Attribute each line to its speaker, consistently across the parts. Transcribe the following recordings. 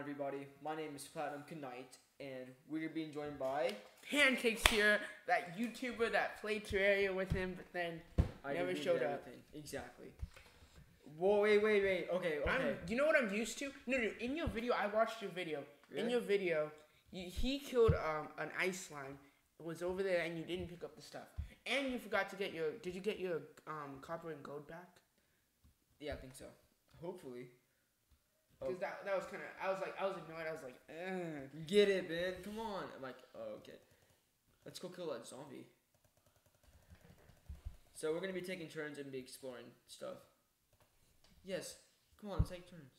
Speaker 1: everybody? My name is Platinum Knight, and we're being joined by.
Speaker 2: Pancakes here, that YouTuber that played Terraria with him, but then
Speaker 1: I
Speaker 2: Never showed up.
Speaker 1: Exactly. Whoa! Wait! Wait! Wait! Okay! Okay.
Speaker 2: I'm, you know what I'm used to? No, no. In your video, I watched your video. In your video, you, he killed um, an ice slime. It was over there, and you didn't pick up the stuff, and you forgot to get your. Did you get your um, copper and gold back?
Speaker 1: Yeah, I think so. Hopefully.
Speaker 2: Because oh. that that was kind of. I was like, I was annoyed. I was like, Ugh.
Speaker 1: Get it, man. Come on. I'm like, oh, okay. Let's go kill that zombie. So we're gonna be taking turns and be exploring stuff. Yes. Come on, take turns.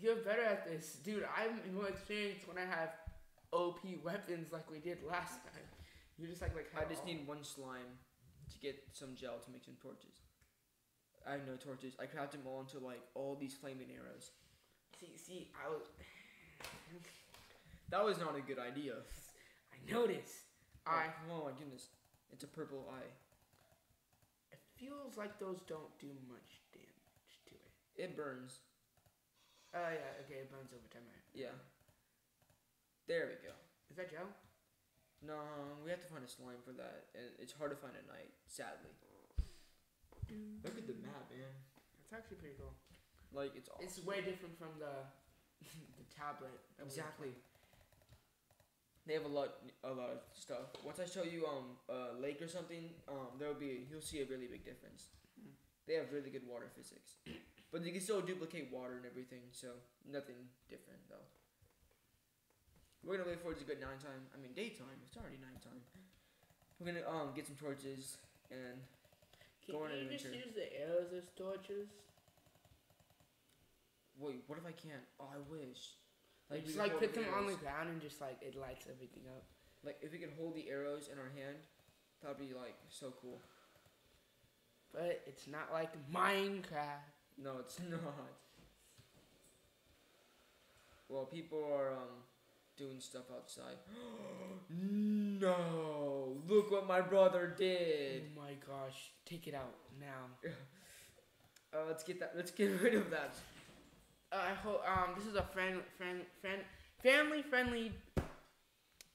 Speaker 2: You're better at this, dude. I'm more experienced when I have OP weapons like we did last time. You're just like like.
Speaker 1: I just
Speaker 2: all-
Speaker 1: need one slime to get some gel to make some torches. I have no torches. I crafted them all into like all these flaming arrows.
Speaker 2: See, see, I was.
Speaker 1: That was not a good idea.
Speaker 2: I noticed. Oh, I.
Speaker 1: Oh my goodness. It's a purple eye.
Speaker 2: It feels like those don't do much damage to it.
Speaker 1: It burns.
Speaker 2: Oh yeah, okay, it burns over time. Right?
Speaker 1: Yeah. There we go.
Speaker 2: Is that Joe?
Speaker 1: No, we have to find a slime for that, and it's hard to find at night, sadly. Mm. Look at the map, man.
Speaker 2: That's actually pretty cool.
Speaker 1: Like it's awesome.
Speaker 2: It's way different from the the tablet. that we were
Speaker 1: exactly. They have a lot, a lot of stuff. Once I show you um a lake or something, um there will be you'll see a really big difference.
Speaker 2: Hmm.
Speaker 1: They have really good water physics, but you can still duplicate water and everything, so nothing different though. We're gonna wait for it to get nighttime. I mean daytime. It's already nighttime. We're gonna um get some torches and
Speaker 2: Can
Speaker 1: Go on an
Speaker 2: you just
Speaker 1: adventure.
Speaker 2: use the arrows as torches?
Speaker 1: Wait. What if I can't? Oh, I wish.
Speaker 2: Like, just like put them on the ground and just like it lights everything up.
Speaker 1: Like if we could hold the arrows in our hand, that'd be like so cool.
Speaker 2: But it's not like Minecraft.
Speaker 1: No, it's not. Well, people are um doing stuff outside. no! Look what my brother did.
Speaker 2: Oh my gosh, take it out now.
Speaker 1: Uh, let's get that. Let's get rid of that.
Speaker 2: Uh, I hope um this is a friend friend friend family friendly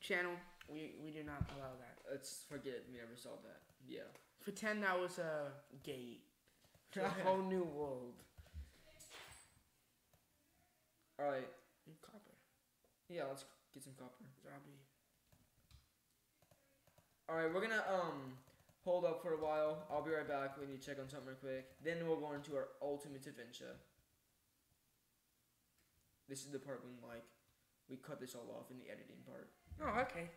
Speaker 2: channel. We we do not allow that.
Speaker 1: Let's forget we never saw that. Yeah.
Speaker 2: Pretend that was a gate to a whole new world.
Speaker 1: All right.
Speaker 2: Copper
Speaker 1: Yeah. Let's get some copper.
Speaker 2: zombie.
Speaker 1: All right. We're gonna um hold up for a while. I'll be right back. We need to check on something real quick. Then we'll go into our ultimate adventure. This is the part when like we cut this all off in the editing part.
Speaker 2: Oh okay.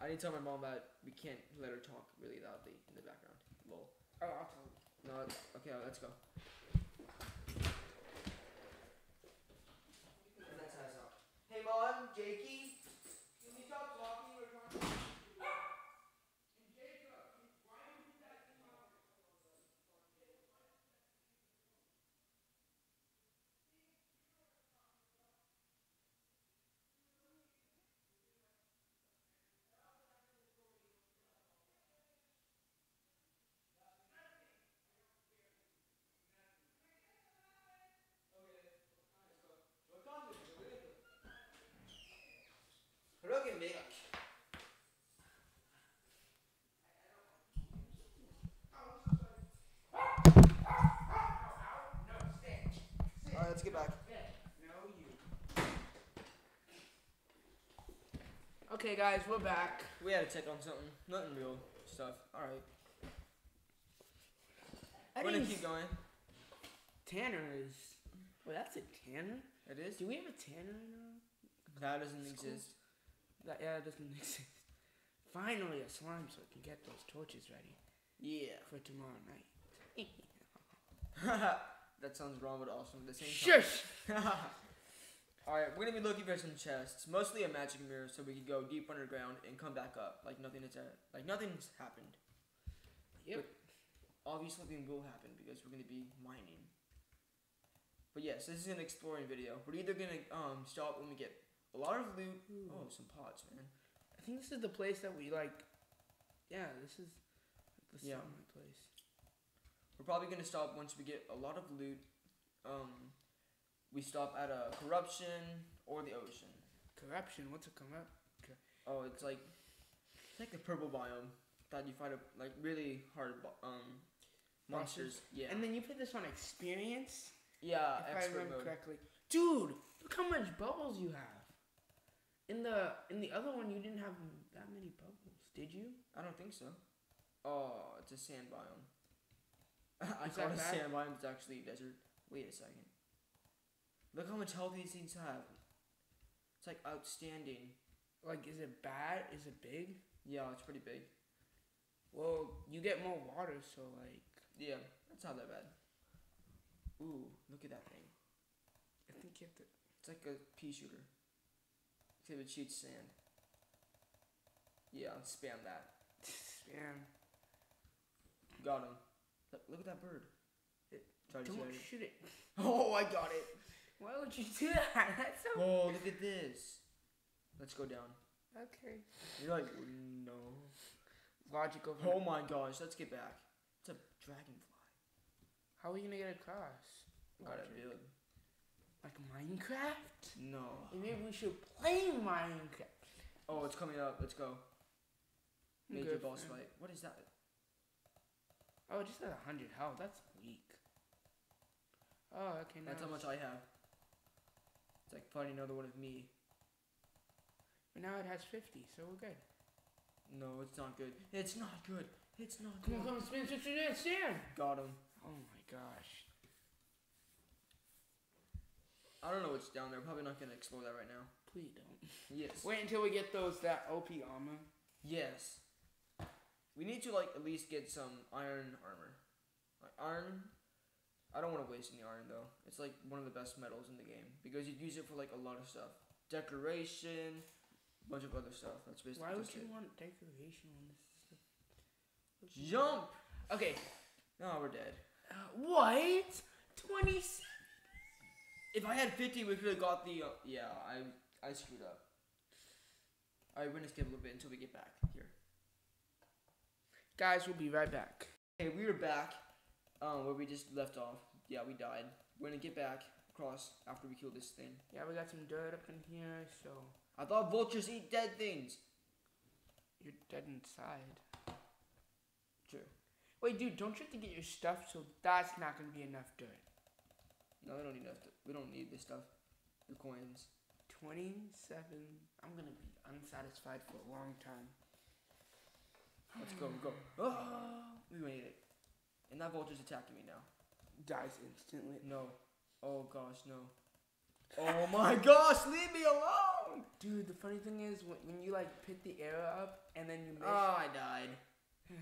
Speaker 1: I need to tell my mom that we can't let her talk really loudly in the background. Lol.
Speaker 2: Oh, I'll tell you.
Speaker 1: No, okay, let's go. Hey, mom, Jakey, can you stop talking? We're trying. Look at me. Alright, let's get back.
Speaker 2: No, you. Okay, guys, we're back.
Speaker 1: We had to check on something. Nothing real stuff. Alright.
Speaker 2: I
Speaker 1: We're gonna
Speaker 2: think
Speaker 1: keep going.
Speaker 2: Tanner is. Well, that's a Tanner.
Speaker 1: It is?
Speaker 2: Do we have a Tanner in our?
Speaker 1: That doesn't
Speaker 2: It's cool.
Speaker 1: exist.
Speaker 2: That yeah, it doesn't exist. Finally, a slime, so I can get those torches ready
Speaker 1: Yeah.
Speaker 2: for tomorrow night.
Speaker 1: that sounds wrong but awesome at the same time.
Speaker 2: Shush.
Speaker 1: Alright, we're gonna be looking for some chests. Mostly a magic mirror so we can go deep underground and come back up. Like nothing has like nothing's happened.
Speaker 2: Yep.
Speaker 1: Obviously something will happen because we're gonna be mining. But yes, this is an exploring video. We're either gonna um stop when we get a lot of loot.
Speaker 2: Ooh.
Speaker 1: Oh, some pots, man.
Speaker 2: I think this is the place that we like. Yeah, this is the
Speaker 1: Yeah.
Speaker 2: place.
Speaker 1: We're probably gonna stop once we get a lot of loot. Um, we stop at a corruption or the ocean.
Speaker 2: Corruption. What's a corrupt?
Speaker 1: Oh, it's like it's like the purple biome that you fight a, like really hard bo- um monsters. Yeah.
Speaker 2: And then you put this on experience.
Speaker 1: yeah,
Speaker 2: if I remember
Speaker 1: mode.
Speaker 2: correctly, dude, look how much bubbles you have. In the in the other one, you didn't have that many bubbles, did you?
Speaker 1: I don't think so. Oh, it's a sand biome. I call it a sand biome. It's actually a desert. Wait a second. Look how much health these things have. It's like outstanding.
Speaker 2: Like, is it bad? Is it big?
Speaker 1: Yeah, it's pretty big.
Speaker 2: Well, you get more water, so like,
Speaker 1: Yeah, that's not that bad. Ooh, look at that thing.
Speaker 2: I think you have to.
Speaker 1: It's like a pea shooter. Except it shoots sand. Yeah, spam that.
Speaker 2: spam.
Speaker 1: Got him. Look, look at that bird.
Speaker 2: It-
Speaker 1: Tried to
Speaker 2: don't
Speaker 1: shoot it. Oh, I got it.
Speaker 2: Why would you do that? That's so.
Speaker 1: Oh, look at this. Let's go down.
Speaker 2: Okay.
Speaker 1: You're like, no.
Speaker 2: Logic over.
Speaker 1: Oh my gosh, let's get back. It's a dragonfly.
Speaker 2: How are we gonna get across?
Speaker 1: Gotta build.
Speaker 2: Like Minecraft?
Speaker 1: No.
Speaker 2: Maybe we should play Minecraft.
Speaker 1: Oh, it's coming up. Let's go. Major
Speaker 2: Good
Speaker 1: boss fight. What is that?
Speaker 2: Oh, just at 100 health. That's weak. Oh, okay. Now
Speaker 1: That's how much I have. It's like fighting another one of me.
Speaker 2: But now it has 50, so we're good.
Speaker 1: No, it's not good. It's not good. It's not
Speaker 2: Come
Speaker 1: good.
Speaker 2: on, come on, spin, spin, spin, spin, spin.
Speaker 1: Got him.
Speaker 2: Oh my gosh.
Speaker 1: I don't know what's down there. Probably not gonna explore that right now.
Speaker 2: Please don't.
Speaker 1: Yes.
Speaker 2: Wait until we get those that OP armor.
Speaker 1: Yes. We need to like at least get some iron armor. Like iron. I don't want to waste any iron though. It's like one of the best metals in the game because you'd use it for like a lot of stuff. Decoration, bunch of other stuff. That's basically
Speaker 2: Why would you
Speaker 1: it.
Speaker 2: want decoration on this?
Speaker 1: Jump!
Speaker 2: Okay.
Speaker 1: No, we're dead.
Speaker 2: Uh, what? 27.
Speaker 1: If I had 50, we could have got the. Uh, yeah, I I screwed up. Alright, we're gonna skip a little bit until we get back here.
Speaker 2: Guys, we'll be right back.
Speaker 1: Okay, we are back. Um, where we just left off. Yeah, we died. We're gonna get back across after we kill this thing.
Speaker 2: Yeah, we got some dirt up in here, so
Speaker 1: I thought vultures eat dead things.
Speaker 2: you're dead inside.
Speaker 1: True.
Speaker 2: Wait, dude, don't you have to get your stuff? So that's not gonna be enough dirt.
Speaker 1: No, we don't need enough. To, we don't need this stuff. The coins.
Speaker 2: 27. I'm gonna be unsatisfied for a long time.
Speaker 1: Let's go. Go. Oh, we made it. And that vulture's attacking me now.
Speaker 2: Dies instantly.
Speaker 1: No. Oh gosh, no. Oh my gosh, leave me alone!
Speaker 2: Dude, the funny thing is when, when you like pick the arrow up and then you miss.
Speaker 1: Oh, I died.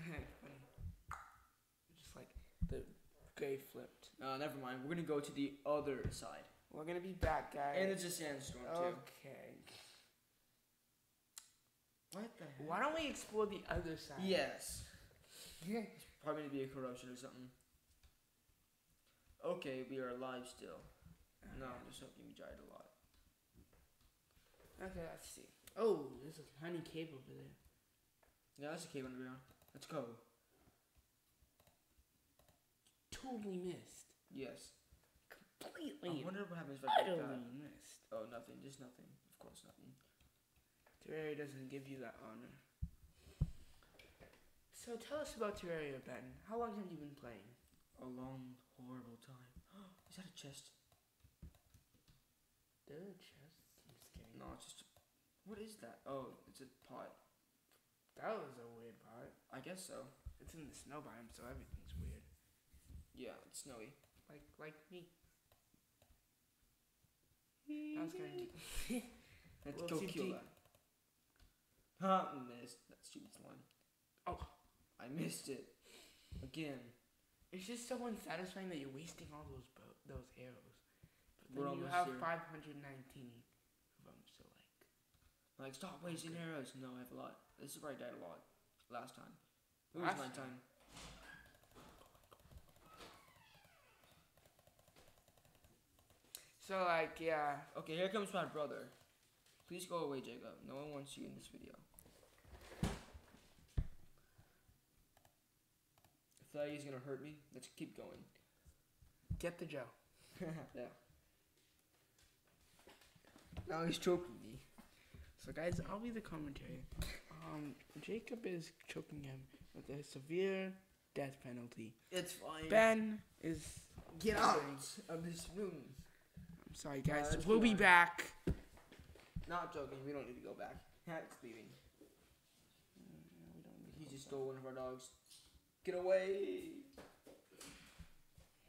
Speaker 2: Just like the grave flipped.
Speaker 1: Uh, never mind. We're gonna go to the other side.
Speaker 2: We're gonna be back, guys.
Speaker 1: And it's a sandstorm too.
Speaker 2: okay.
Speaker 1: What the heck?
Speaker 2: Why don't we explore the other side?
Speaker 1: Yes.
Speaker 2: Yeah.
Speaker 1: Probably gonna be a corruption or something. Okay, we are alive still. No, I'm just hoping we died a lot.
Speaker 2: Okay, let's see. Oh, there's a honey cave over there.
Speaker 1: Yeah, that's a cave underground. Let's go.
Speaker 2: Totally missed.
Speaker 1: Yes.
Speaker 2: Completely.
Speaker 1: I wonder what happens if I get that.
Speaker 2: missed.
Speaker 1: Oh, nothing. Just nothing. Of course, nothing.
Speaker 2: Terraria doesn't give you that honor. So tell us about Terraria, Ben. How long have you been playing?
Speaker 1: A long, horrible time. Is that a chest?
Speaker 2: The chest. I'm just kidding.
Speaker 1: No, it's just. What is that? Oh, it's a pot.
Speaker 2: That was a weird part.
Speaker 1: I guess so.
Speaker 2: It's in the snow biome, so everything's weird.
Speaker 1: Yeah, it's snowy.
Speaker 2: Like like me. That was kind of
Speaker 1: Let's
Speaker 2: Little
Speaker 1: go kill that. Ha! Missed. That stupid slime.
Speaker 2: Oh.
Speaker 1: I missed it. Again.
Speaker 2: It's just so unsatisfying that you're wasting all those bo- those arrows. But
Speaker 1: We're
Speaker 2: then you
Speaker 1: almost
Speaker 2: have
Speaker 1: there.
Speaker 2: 519 of them, so like.
Speaker 1: Like, stop wasting arrows. No, I have a lot. This is where I died a lot. Last time. It was
Speaker 2: Last
Speaker 1: my
Speaker 2: time. So like yeah.
Speaker 1: Okay, here comes my brother. Please go away, Jacob. No one wants you in this video. Is gonna hurt me, let's keep going.
Speaker 2: Get the Joe.
Speaker 1: yeah. Now he's choking me.
Speaker 2: So guys, I'll be the commentary. Um, Jacob is choking him with a severe death penalty.
Speaker 1: It's fine.
Speaker 2: Ben is
Speaker 1: Get out of this room.
Speaker 2: I'm sorry guys.
Speaker 1: let's
Speaker 2: we'll be back.
Speaker 1: Not joking. We don't need to go back. Hat's leaving. He just stole one of our dogs. Get away!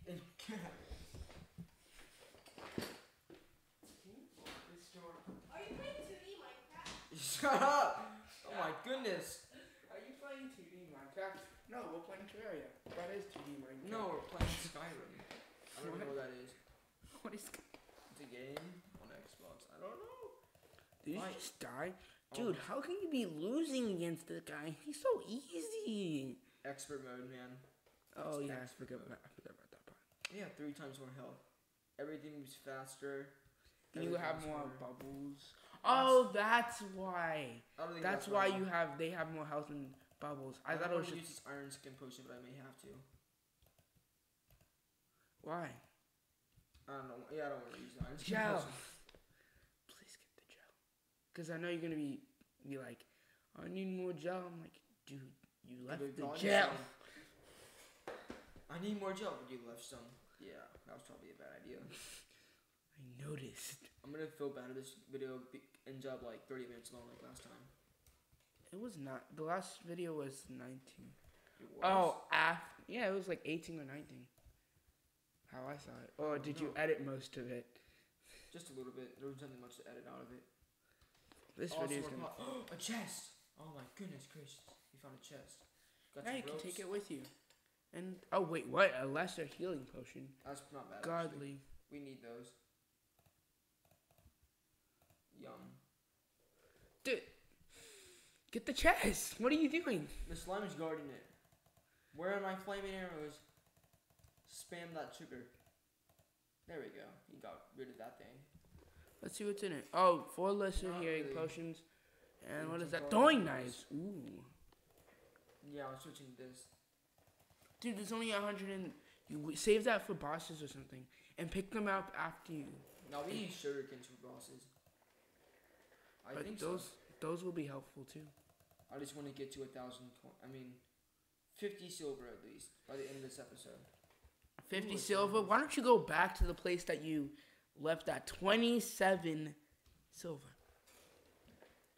Speaker 1: And
Speaker 3: Are you playing 2D Minecraft?
Speaker 1: Shut up! Oh my goodness!
Speaker 2: Are you playing 2D Minecraft? No, we're playing Terraria. That is 2D Minecraft.
Speaker 1: No, we're playing Skyrim. I don't know what that is.
Speaker 2: What is?
Speaker 1: It's a game on Xbox. I don't know.
Speaker 2: Did you just die?
Speaker 1: Oh,
Speaker 2: Dude, how can you be losing against this guy? He's so easy.
Speaker 1: Expert mode, man.
Speaker 2: Oh
Speaker 1: It's
Speaker 2: yeah, I forgot about, I forgot about that part.
Speaker 1: Yeah, three times more health. Everything moves faster.
Speaker 2: And you have more
Speaker 1: harder.
Speaker 2: bubbles. Oh, that's why. That's
Speaker 1: what
Speaker 2: why you have they have more health and bubbles. I,
Speaker 1: I
Speaker 2: thought it was just
Speaker 1: use this iron skin potion, but I may have to.
Speaker 2: why.
Speaker 1: I don't know. Yeah, I don't want to use the iron skin
Speaker 2: Gel.
Speaker 1: potion.
Speaker 2: Please get the gel. Cause I know you're gonna be be like, oh, I need more gel. I'm like, dude, you left the
Speaker 1: gone
Speaker 2: gel.
Speaker 1: I need more gel, but you left some. Yeah, that was probably a bad idea.
Speaker 2: I noticed.
Speaker 1: I'm gonna feel bad if this video be- ends up like 30 minutes long like last time.
Speaker 2: It was not. The last video was 19.
Speaker 1: It was.
Speaker 2: Oh, af- yeah, it was like 18 or 19. How I saw it. Oh, or did you
Speaker 1: No.
Speaker 2: edit most of it?
Speaker 1: Just a little bit. There was nothing much to edit out of it.
Speaker 2: This video is
Speaker 1: we're
Speaker 2: gonna.
Speaker 1: po- a chest. Oh my goodness gracious! We found a chest. Got
Speaker 2: Yeah,
Speaker 1: some
Speaker 2: you can take it with you. And oh wait, what? A lesser healing potion.
Speaker 1: That's not bad. actually.
Speaker 2: Godly.
Speaker 1: We need those. Yum.
Speaker 2: Dude, get the chest. What are you doing?
Speaker 1: The slime is guarding it. Where are my flaming arrows? Spam that sugar. There we go. He got rid of that thing.
Speaker 2: Let's see what's in it. Oh, four lesser
Speaker 1: Not
Speaker 2: healing
Speaker 1: really.
Speaker 2: potions. And what is that?
Speaker 1: throwing knives.
Speaker 2: Ooh.
Speaker 1: Yeah, I'm switching this.
Speaker 2: Dude, there's only a hundred and you save that for bosses or something, and pick them up after you.
Speaker 1: Now we use sugarcane for bosses. I
Speaker 2: but
Speaker 1: think
Speaker 2: those
Speaker 1: so.
Speaker 2: those will be helpful too.
Speaker 1: I just want to get to a thousand. I mean, fifty silver at least by the end of this episode.
Speaker 2: Fifty
Speaker 1: it's
Speaker 2: silver. Why don't you go back to the place that you left at twenty-seven silver?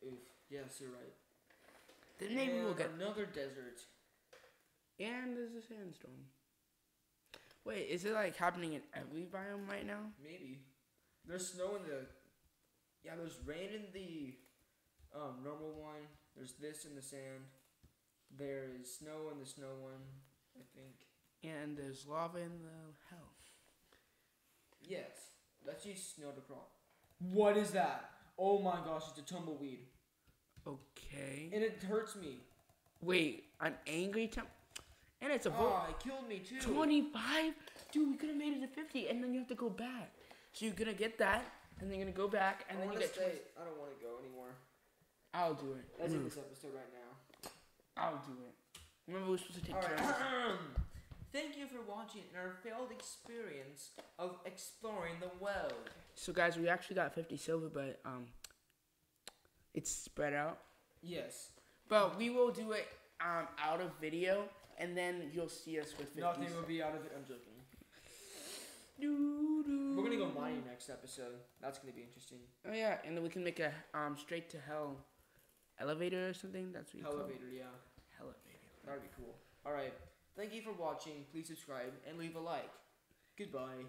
Speaker 1: Oof. Yes, you're right.
Speaker 2: Then maybe we'll get.
Speaker 1: another desert.
Speaker 2: And there's a sandstorm. Wait, is it like happening in every biome right now?
Speaker 1: Maybe. There's snow in the. Yeah, there's rain in the um, normal one. There's this in the sand. There is snow in the snow one, I think.
Speaker 2: And there's lava in the hell.
Speaker 1: Yes. Let's use snow to crawl. What is that? Oh my gosh, it's a tumbleweed.
Speaker 2: Okay.
Speaker 1: And it hurts me.
Speaker 2: Wait, an angry temp. And it's a vote.
Speaker 1: Oh, it killed me too.
Speaker 2: 25? Dude, we could have made it to 50, and then you have to go back. So you're gonna get that, and then you're gonna go back, and
Speaker 1: I
Speaker 2: then you get
Speaker 1: stay.
Speaker 2: 20.
Speaker 1: I don't want to go anymore.
Speaker 2: I'll do it.
Speaker 1: Let's end this episode right now.
Speaker 2: I'll do it. Remember, we're supposed to take
Speaker 1: All
Speaker 2: care
Speaker 1: right. Thank you for watching our failed experience of exploring the world.
Speaker 2: So, guys, we actually got 50 silver, but um, it's spread out.
Speaker 1: Yes.
Speaker 2: But we will do it um, out of video, and then you'll see us with 50
Speaker 1: Nothing
Speaker 2: silver.
Speaker 1: will be out of it. I'm joking.
Speaker 2: Doo, doo.
Speaker 1: We're gonna go mining next episode. That's gonna be interesting.
Speaker 2: Oh, yeah, and then we can make a um, straight to hell elevator or something. That's what you call it.
Speaker 1: Elevator, yeah.
Speaker 2: Elevator.
Speaker 1: That'd be cool. All right. Thank you for watching. Please subscribe and leave a like. Goodbye.